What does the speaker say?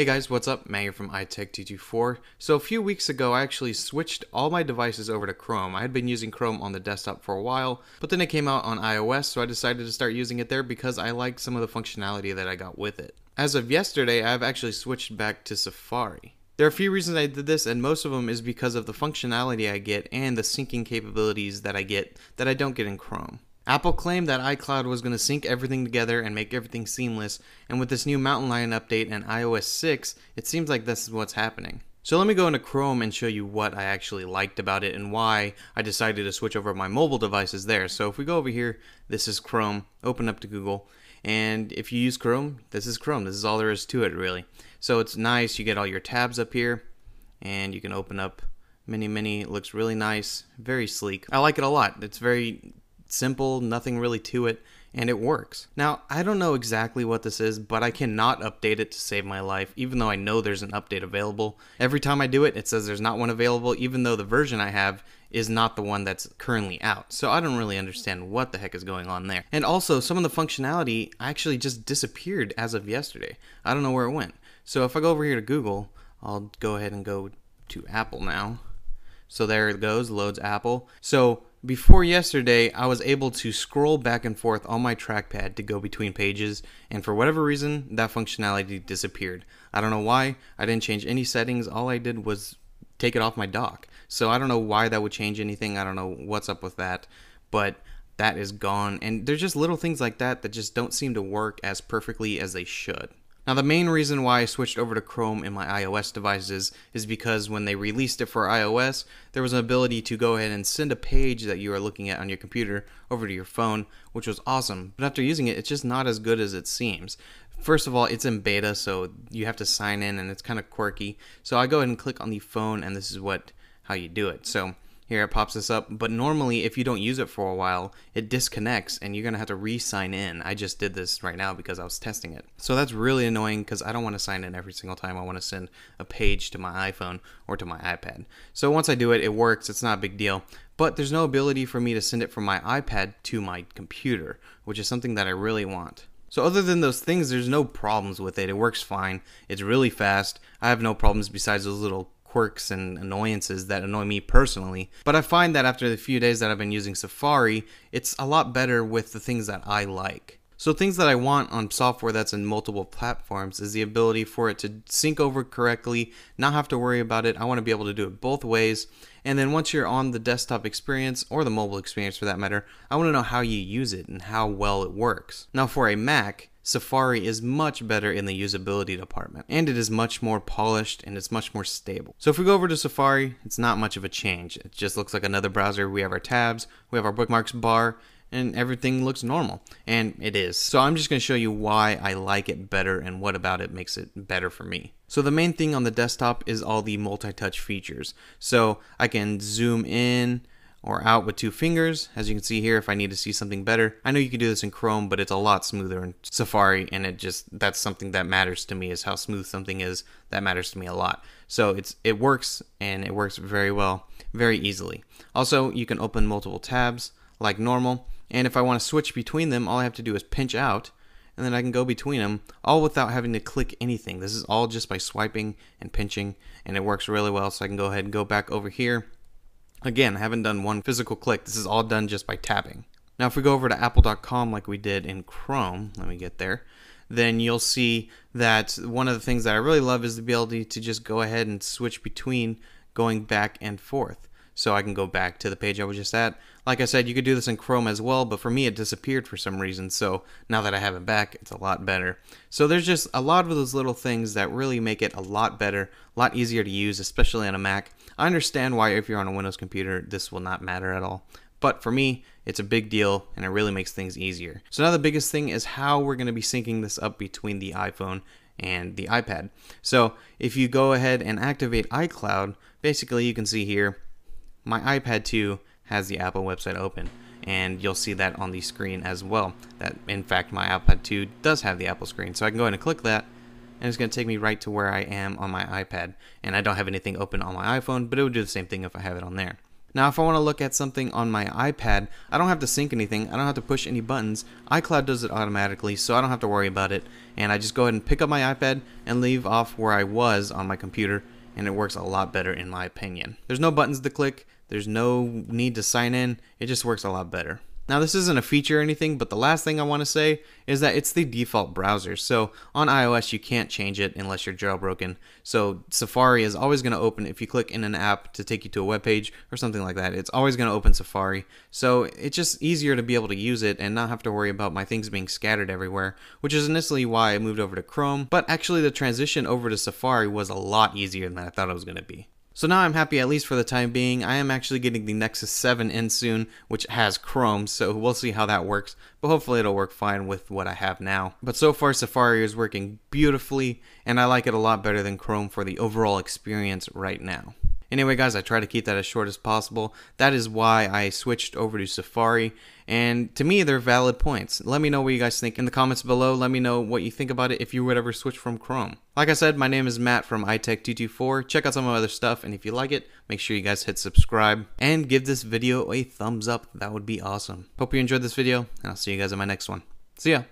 Hey guys, what's up? Matt here from iTech224. So a few weeks ago, I actually switched all my devices over to Chrome. I had been using Chrome on the desktop for a while, but then it came out on iOS, so I decided to start using it there because I liked some of the functionality that I got with it. As of yesterday, I've actually switched back to Safari. There are a few reasons I did this, and most of them is because of the functionality I get and the syncing capabilities that I get that I don't get in Chrome. Apple claimed that iCloud was going to sync everything together and make everything seamless, and with this new Mountain Lion update and iOS 6, it seems like this is what's happening. So let me go into Chrome and show you what I actually liked about it and why I decided to switch over my mobile devices there. So if we go over here, this is Chrome, open up to Google, and if you use Chrome, this is Chrome. This is all there is to it really. So it's nice, you get all your tabs up here, and you can open up Mini Mini. It looks really nice, very sleek. I like it a lot. It's very simple, nothing really to it, and it works. Now, I don't know exactly what this is, but I cannot update it to save my life, even though I know there's an update available. Every time I do it, it says there's not one available, even though the version I have is not the one that's currently out. So I don't really understand what the heck is going on there. And also, some of the functionality actually just disappeared as of yesterday. I don't know where it went. So if I go over here to Google, I'll go ahead and go to Apple now. So there it goes, loads Apple. So before yesterday, I was able to scroll back and forth on my trackpad to go between pages, and for whatever reason, that functionality disappeared. I don't know why. I didn't change any settings. All I did was take it off my dock. So I don't know why that would change anything. I don't know what's up with that, but that is gone. And there's just little things like that that just don't seem to work as perfectly as they should. Now, the main reason why I switched over to Chrome in my iOS devices is because when they released it for iOS, there was an ability to go ahead and send a page that you are looking at on your computer over to your phone, which was awesome. But after using it, it's just not as good as it seems. First of all, it's in beta, so you have to sign in and it's kind of quirky. So I go ahead and click on the phone, and this is what how you do it. So here it pops this up, but normally if you don't use it for a while, it disconnects and you're gonna have to re-sign in. I just did this right now because I was testing it. So that's really annoying because I don't want to sign in every single time I want to send a page to my iPhone or to my iPad. So once I do it, it works, it's not a big deal. But there's no ability for me to send it from my iPad to my computer, which is something that I really want. So other than those things, there's no problems with it. It works fine. It's really fast. I have no problems besides those little quirks and annoyances that annoy me personally. But I find that after the few days that I've been using Safari, it's a lot better with the things that I like. So things that I want on software that's in multiple platforms is the ability for it to sync over correctly, not have to worry about it. I want to be able to do it both ways. And then once you're on the desktop experience or the mobile experience for that matter, I want to know how you use it and how well it works. Now for a Mac, Safari is much better in the usability department, and it is much more polished and it's much more stable. So if we go over to Safari, it's not much of a change. It just looks like another browser. We have our tabs, we have our bookmarks bar, and everything looks normal. And it is. So I'm just going to show you why I like it better and what about it makes it better for me. So the main thing on the desktop is all the multi-touch features. So I can zoom in, or out with two fingers. As you can see here, if I need to see something better, I know you can do this in Chrome, but it's a lot smoother in Safari, and it just that's something that matters to me is how smooth something is. That matters to me a lot. So it's it works and it works very well, very easily. Also, you can open multiple tabs like normal, and if I want to switch between them, all I have to do is pinch out. And then I can go between them all without having to click anything. This is all just by swiping and pinching, and it works really well. So I can go ahead and go back over here Again, I haven't done one physical click. This is all done just by tapping. Now, if we go over to apple.com like we did in Chrome, let me get there, then you'll see that one of the things that I really love is the ability to just go ahead and switch between going back and forth. So I can go back to the page I was just at. Like I said, you could do this in Chrome as well, but for me it disappeared for some reason. So now that I have it back, it's a lot better. So there's just a lot of those little things that really make it a lot better, a lot easier to use, especially on a Mac. I understand why if you're on a Windows computer, this will not matter at all. But for me, it's a big deal and it really makes things easier. So now the biggest thing is how we're going to be syncing this up between the iPhone and the iPad. So if you go ahead and activate iCloud, basically you can see here, my iPad 2 has the Apple website open and you'll see that on the screen as well. That in fact my iPad 2 does have the Apple screen. So I can go ahead and click that and it's going to take me right to where I am on my iPad. And I don't have anything open on my iPhone, but it would do the same thing if I have it on there. Now, if I want to look at something on my iPad, I don't have to sync anything. I don't have to push any buttons. iCloud does it automatically, so I don't have to worry about it. And I just go ahead and pick up my iPad and leave off where I was on my computer, and it works a lot better in my opinion. There's no buttons to click. There's no need to sign in. It just works a lot better. Now this isn't a feature or anything, but the last thing I want to say is that it's the default browser. So on iOS you can't change it unless you're jailbroken. So Safari is always going to open if you click in an app to take you to a web page or something like that. It's always going to open Safari. So it's just easier to be able to use it and not have to worry about my things being scattered everywhere, which is initially why I moved over to Chrome. But actually the transition over to Safari was a lot easier than I thought it was going to be. So now I'm happy at least for the time being. I am actually getting the Nexus 7 in soon, which has Chrome, so we'll see how that works. But hopefully it'll work fine with what I have now. But so far Safari is working beautifully, and I like it a lot better than Chrome for the overall experience right now. Anyway, guys, I try to keep that as short as possible. That is why I switched over to Safari, and to me, they're valid points. Let me know what you guys think in the comments below. Let me know what you think about it if you would ever switch from Chrome. Like I said, my name is Matt from iTech224. Check out some of my other stuff, and if you like it, make sure you guys hit subscribe and give this video a thumbs up. That would be awesome. Hope you enjoyed this video, and I'll see you guys in my next one. See ya!